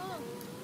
Oh.